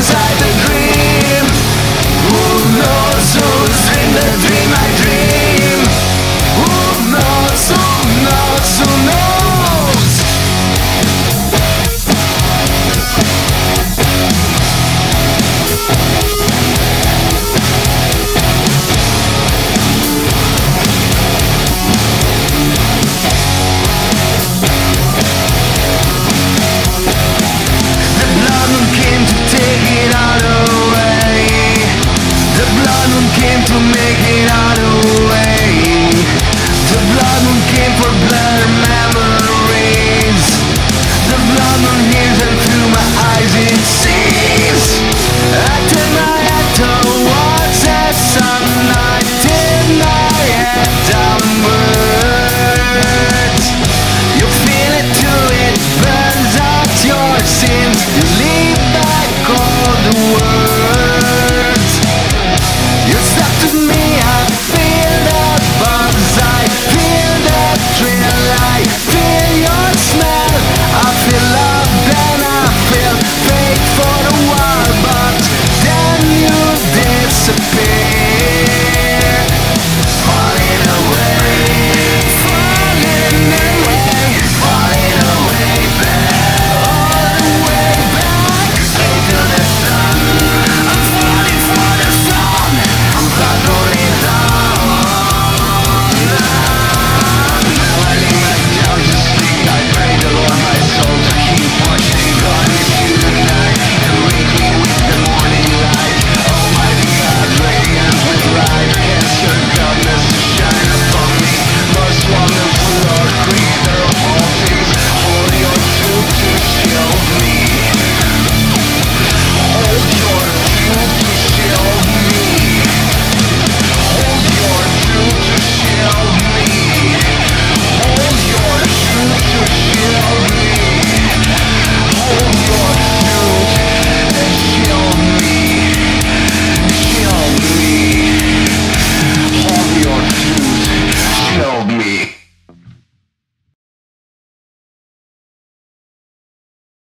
inside the